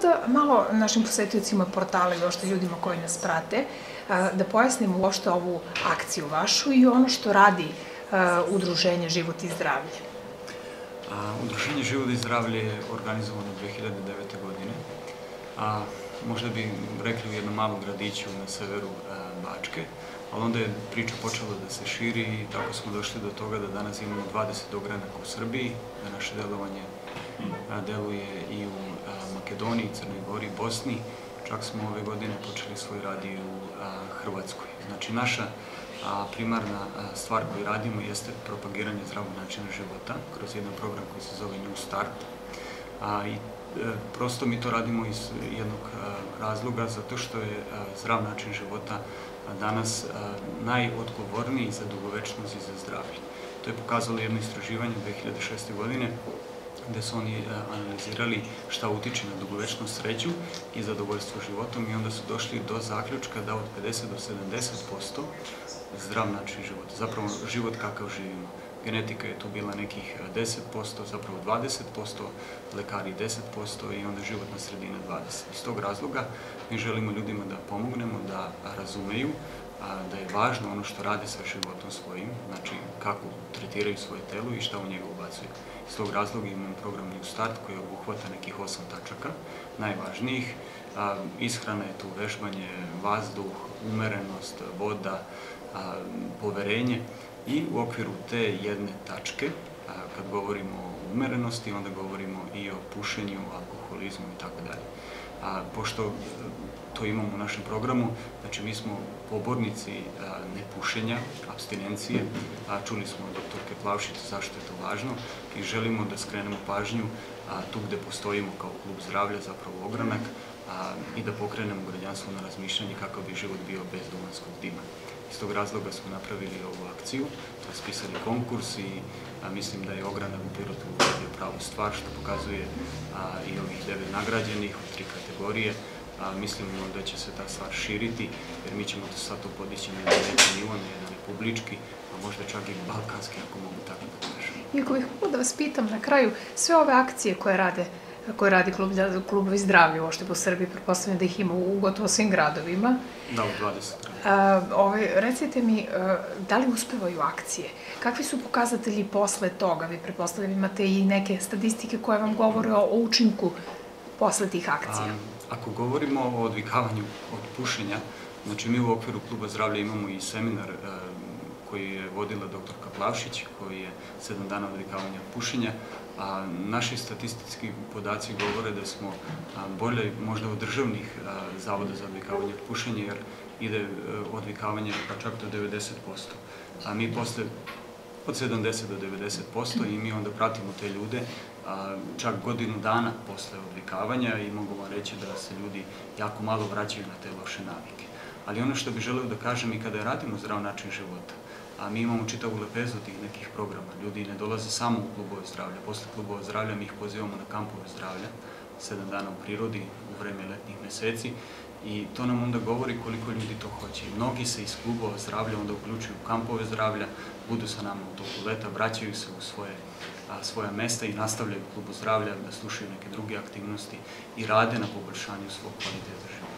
Da malo našim posetiocima portala i ošte ljudima koji nas prate, da pojasnimo uopšte ovu akciju vašu i ono što radi Udruženje Život i zdravlje. Udruženje Život i zdravlje je organizovano 2009. godine. A, možda bi rekli u jednom malom gradiću na severu Bačke, ali onda je priča počela da se širi i tako smo došli do toga da danas imamo 20 ogranaka u Srbiji, da naše delovanje deluje i u Makedoniji, Crnoj Gori, Bosni, čak smo ove godine počeli svoj rad u Hrvatskoj. Znači, naša primarna stvar koju radimo jeste propagiranje zdravog načina života kroz jedan program koji se zove New Start. I e, prosto mi to radimo iz jednog razloga, zato što je zdrav način života danas najodgovorniji za dugovečnost i za zdravlje. To je pokazalo jedno istraživanje 2006. godine gde su oni analizirali šta utiče na dugovečnu sreću i zadovoljstvo životom i onda su došli do zaključka da od 50 do 70% zdrav način života, zapravo život kakav živimo. Genetika je tu bila nekih 10%, zapravo 20%, lekari 10% i onda životna sredina 20%. Iz tog razloga mi želimo ljudima da pomognemo, da razumeju da je važno ono što rade sa životom svojim, znači kako tretiraju svoje telo i šta u njega ubacuju. Iz tog razloga imam program New Start koji obuhvata nekih osam tačaka, najvažnijih. Ishrana je tu vežbanje, vazduh, umerenost, voda, poverenje i u okviru te jedne tačke, kad govorimo o umerenosti, onda govorimo i o pušenju, alkoholizmu i tako dalje. Pošto to imamo u našem programu, znači mi smo pobornici nepušenja, abstinencije, a čuli smo od doktorke Plavšić zašto je to važno i želimo da skrenemo pažnju tu gde postojimo kao klub zdravlja, zapravo ogranak, i da pokrenemo građanstvo na razmišljanje kakav bi život bio bez duvanskog dima. Iz tog razloga smo napravili ovu akciju, raspisali konkurs i mislim da je ogranak u Pirotu uradio pravu stvar, što pokazuje i ovih devet nagrađenih u tri kategorije, a, mislimo da će se ta stvar širiti, jer mi ćemo to sad to podići na jedan nivo, na jedan republički, a možda čak i balkanski, ako mogu tako da kažem. I ako bih da vas pitam na kraju, sve ove akcije koje rade koje radi klub, klubovi zdravlja uošte po Srbiji, pretpostavljam da ih ima u gotovo svim gradovima. Da, u 20 A, ovaj, recite mi, da li uspevaju akcije? Kakvi su pokazatelji posle toga? Vi pretpostavljam imate i neke statistike koje vam govore o, o učinku posle tih akcija. A, Ako govorimo o odvikavanju od pušenja, znači mi u okviru Kluba zdravlja imamo i seminar e, koji je vodila doktorka Plavšić, koji je sedam dana odvikavanja pušenja, a naši statistički podaci govore da smo bolje možda od državnih zavoda za odvikavanje od pušenja, jer ide odvikavanje pa čak do 90%. A mi posle od 70 do 90% i mi onda pratimo te ljude čak godinu dana posle odvikavanja i mogu vam reći da se ljudi jako malo vraćaju na te loše navike. Ali ono što bih želeo da kažem i kada radimo zdrav način života, a mi imamo čitavu lepezu tih nekih programa, ljudi ne dolaze samo u klubove zdravlja, posle klubova zdravlja mi ih pozivamo na kampove zdravlja, sedam dana u prirodi, u vreme letnih meseci i to nam onda govori koliko ljudi to hoće. Mnogi se iz klubova zdravlja onda uključuju u kampove zdravlja, budu sa nama u toku leta, vraćaju se u svoje, a, svoja mesta i nastavljaju klubu zdravlja da slušaju neke druge aktivnosti i rade na poboljšanju svog kvaliteta života.